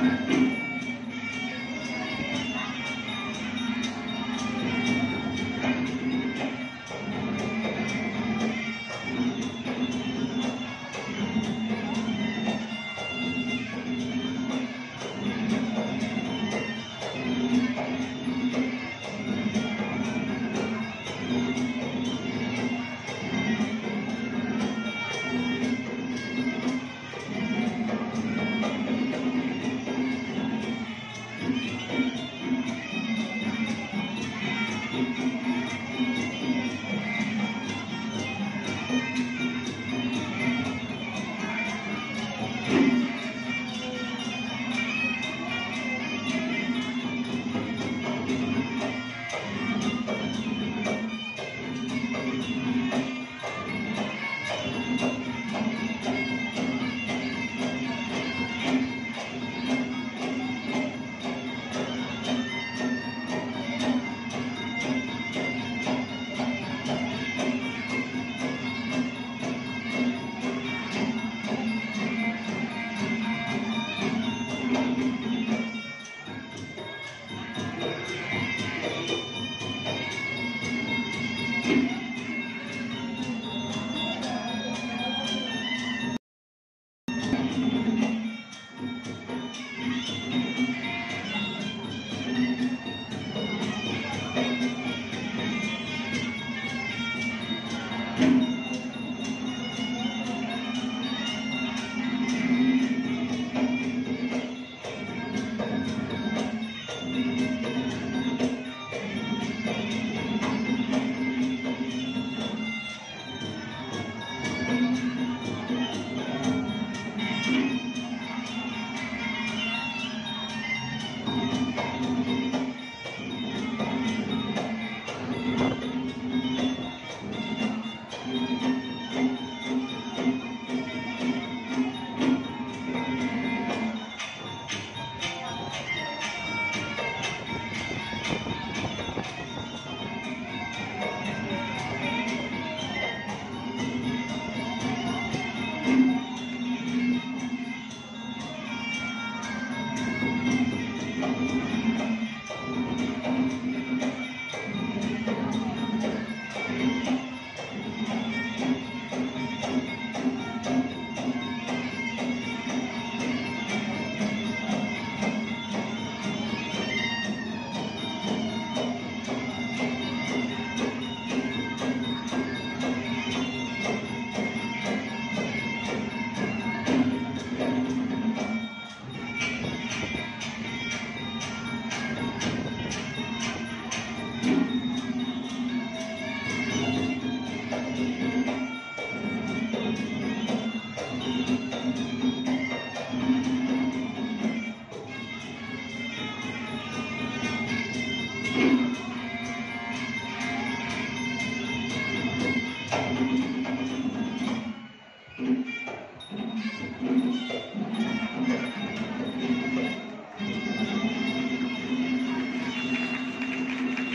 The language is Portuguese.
Música Thank you.